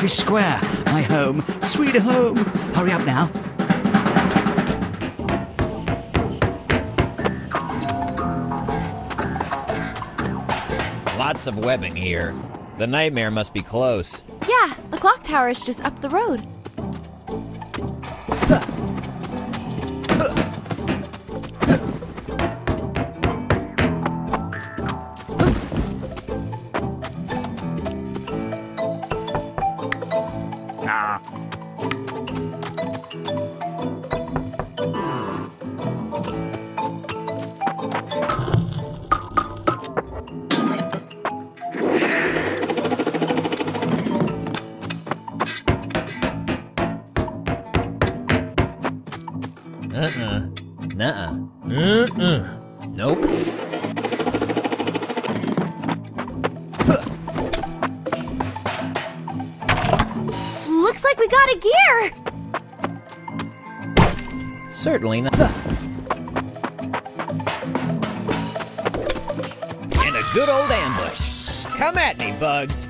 Victory Square, my home, sweet home. Hurry up now. Lots of webbing here. The nightmare must be close. Yeah, the clock tower is just up the road. Uh-uh. Good old ambush. Come at me, Bugs.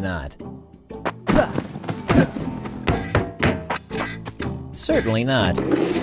Definitely not. Certainly not.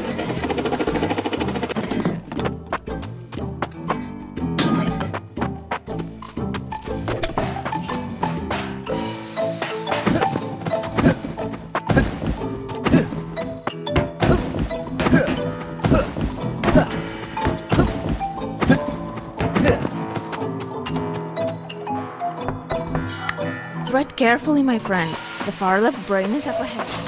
Carefully, my friend. The far left brain is up ahead.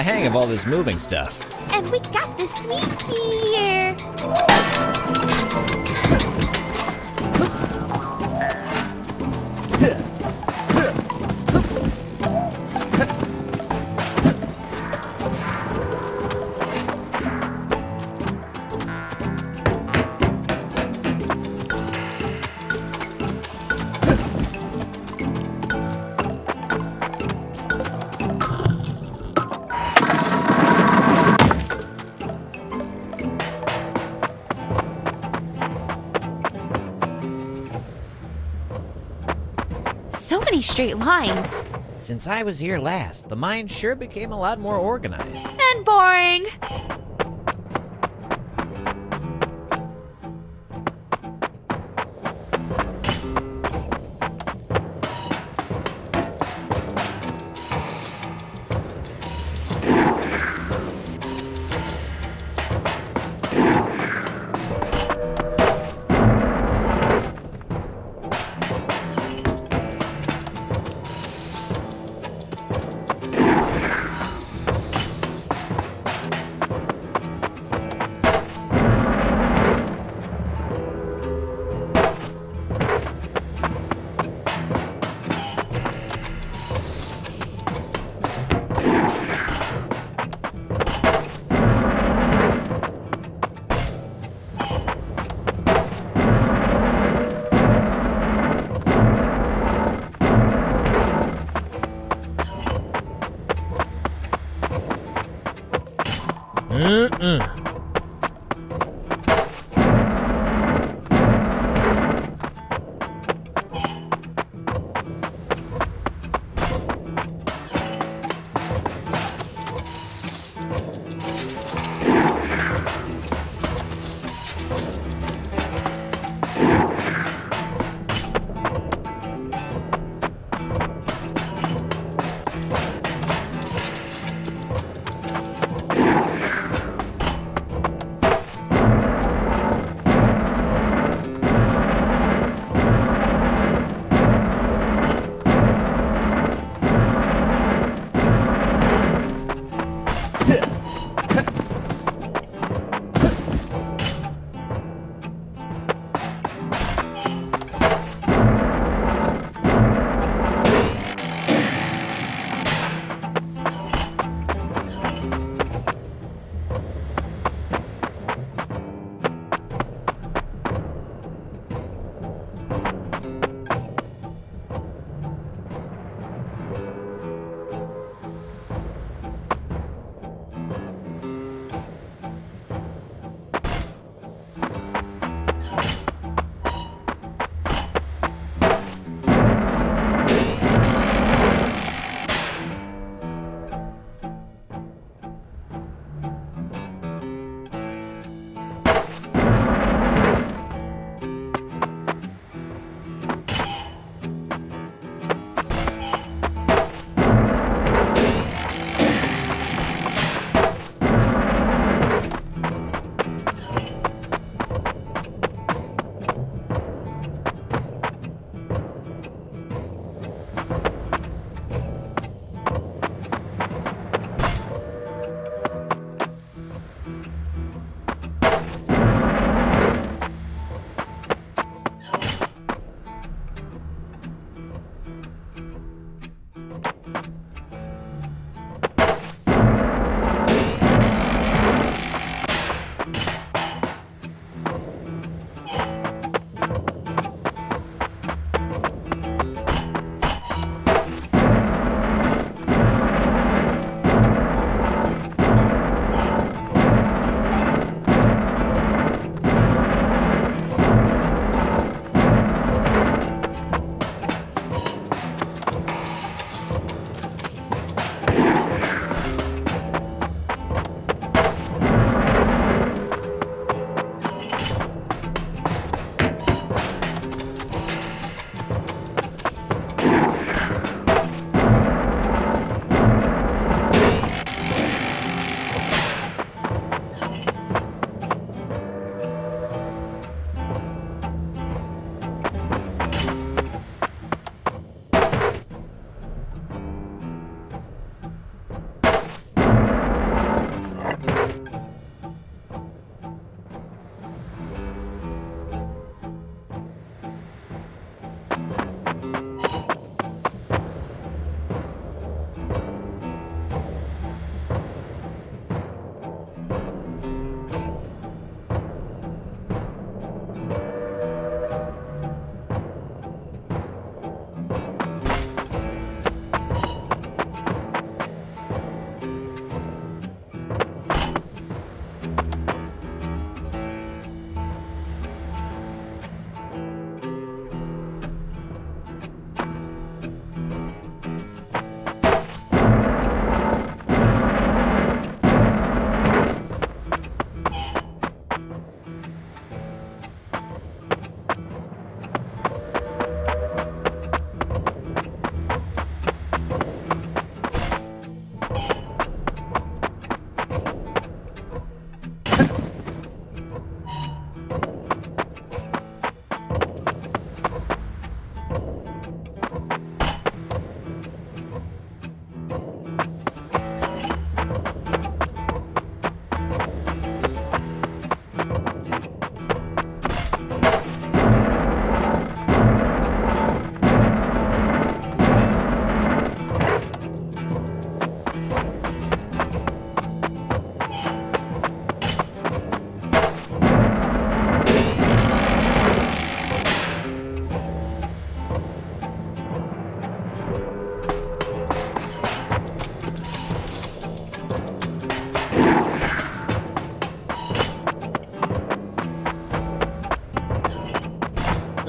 The hang of all this moving stuff. And we got the sweet gear. Many straight lines. Since I was here last, the mine sure became a lot more organized. And boring.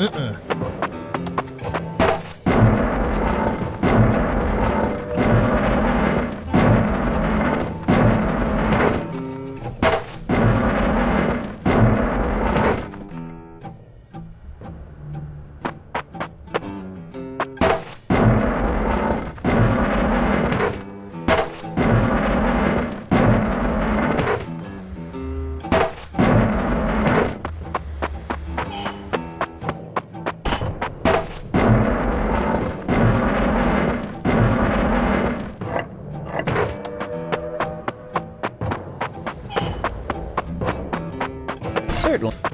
Uh-uh. Certainly. No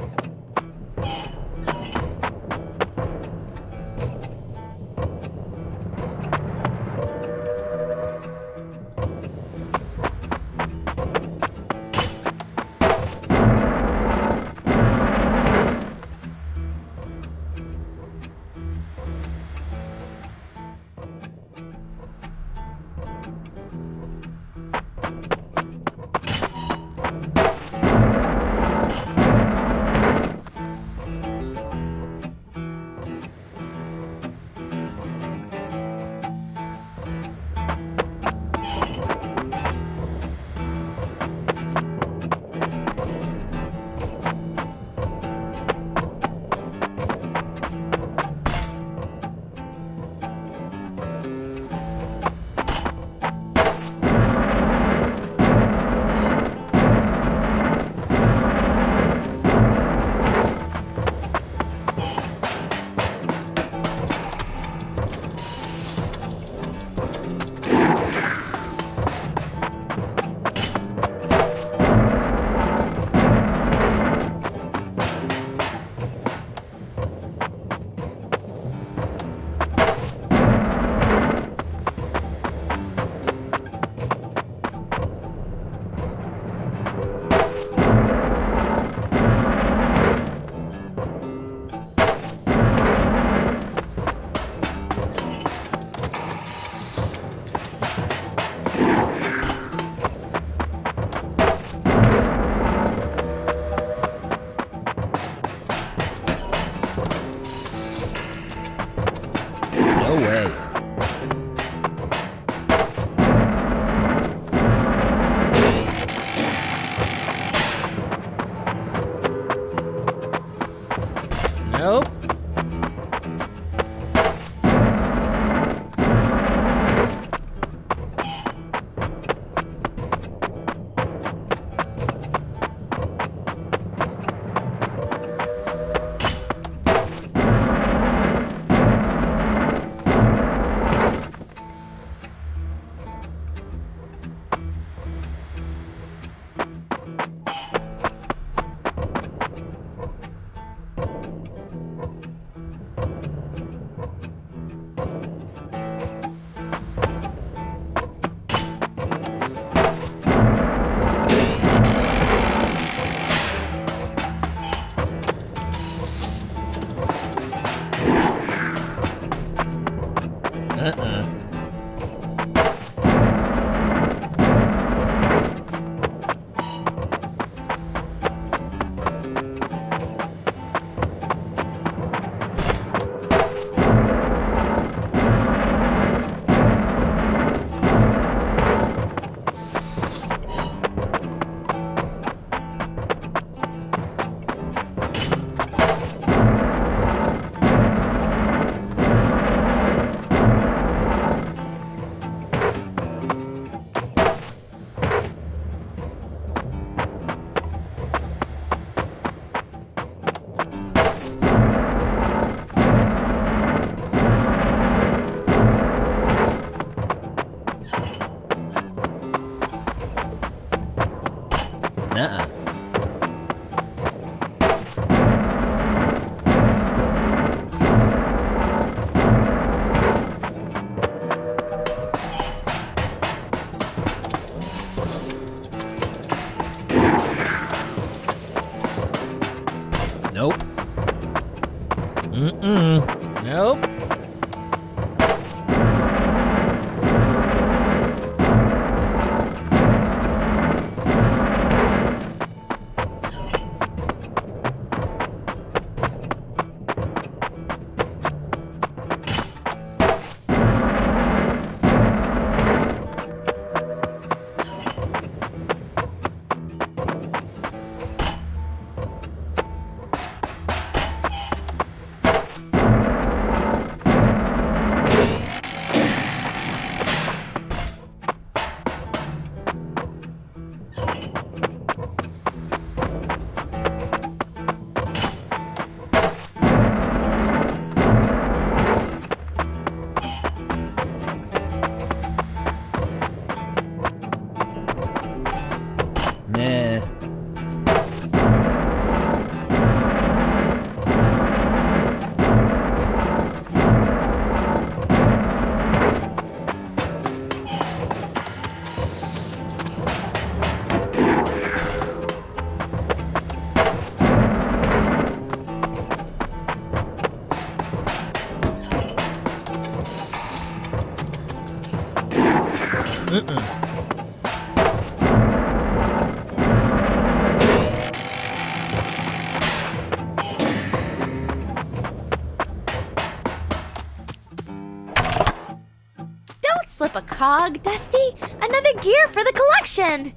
Dusty. Another gear for the collection.